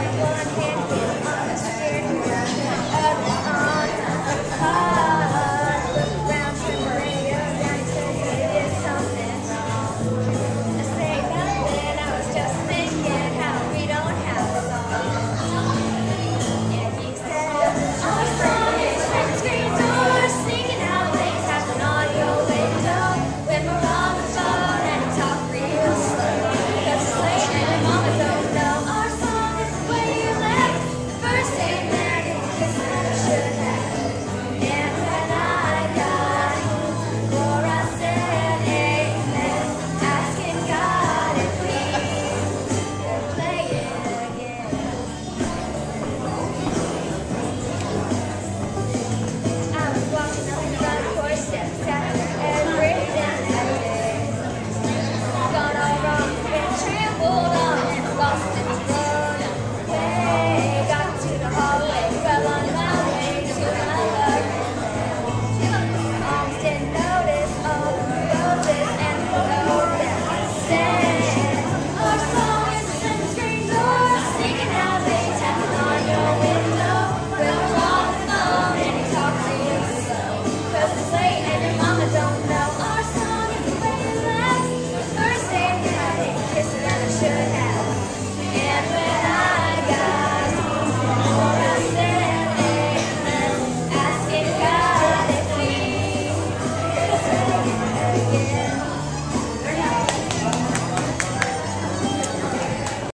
I one hand. Yes.